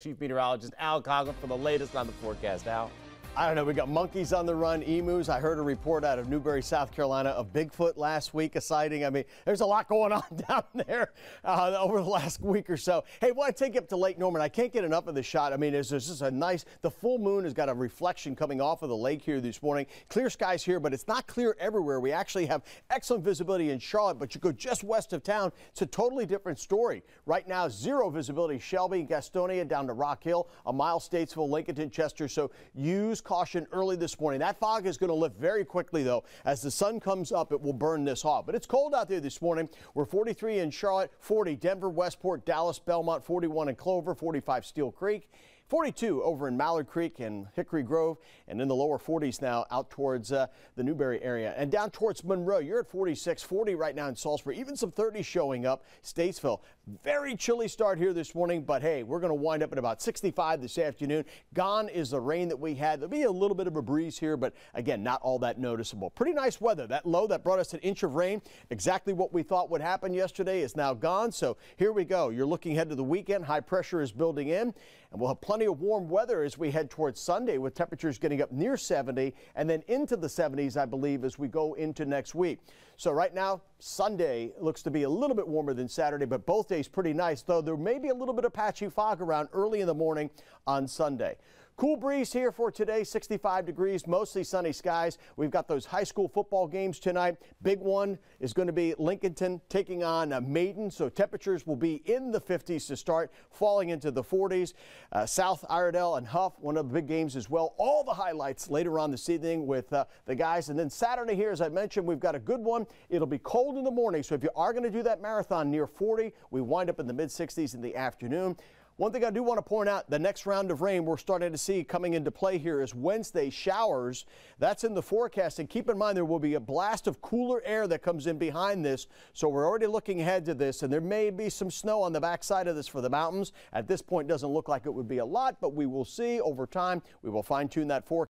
Chief Meteorologist Al Conklin for the latest on the forecast. Al. I don't know. We got monkeys on the run, emus. I heard a report out of Newberry, South Carolina, of Bigfoot last week, a sighting. I mean, there's a lot going on down there uh, over the last week or so. Hey, want to take you up to Lake Norman. I can't get enough of the shot. I mean, there's just a nice. The full moon has got a reflection coming off of the lake here this morning. Clear skies here, but it's not clear everywhere. We actually have excellent visibility in Charlotte, but you go just west of town, it's a totally different story. Right now, zero visibility. Shelby, Gastonia, down to Rock Hill, a mile, Statesville, Lincolnton, Chester. So use caution early this morning. That fog is going to lift very quickly, though. As the sun comes up, it will burn this off. But it's cold out there this morning. We're 43 in Charlotte, 40 Denver, Westport, Dallas, Belmont, 41 in Clover, 45 Steel Creek. 42 over in Mallard Creek and Hickory Grove, and in the lower 40s now out towards uh, the Newberry area. And down towards Monroe, you're at 46, 40 right now in Salisbury, even some 30s showing up. Statesville, very chilly start here this morning, but hey, we're going to wind up at about 65 this afternoon. Gone is the rain that we had. There'll be a little bit of a breeze here, but again, not all that noticeable. Pretty nice weather. That low that brought us an inch of rain, exactly what we thought would happen yesterday, is now gone. So here we go. You're looking ahead to the weekend. High pressure is building in, and we'll have plenty of warm weather as we head towards Sunday with temperatures getting up near 70 and then into the 70s, I believe, as we go into next week. So right now, Sunday looks to be a little bit warmer than Saturday, but both days pretty nice, though there may be a little bit of patchy fog around early in the morning on Sunday. Cool breeze here for today, 65 degrees, mostly sunny skies. We've got those high school football games tonight. Big one is going to be Lincolnton taking on uh, Maiden, so temperatures will be in the 50s to start, falling into the 40s. Uh, South Iredell and Hough, one of the big games as well. All the highlights later on this evening with uh, the guys. And then Saturday here, as I mentioned, we've got a good one. It'll be cold in the morning, so if you are going to do that marathon near 40, we wind up in the mid 60s in the afternoon. One thing I do want to point out, the next round of rain we're starting to see coming into play here is Wednesday showers. That's in the forecast. And keep in mind, there will be a blast of cooler air that comes in behind this. So we're already looking ahead to this, and there may be some snow on the backside of this for the mountains. At this point, doesn't look like it would be a lot, but we will see over time. We will fine tune that forecast.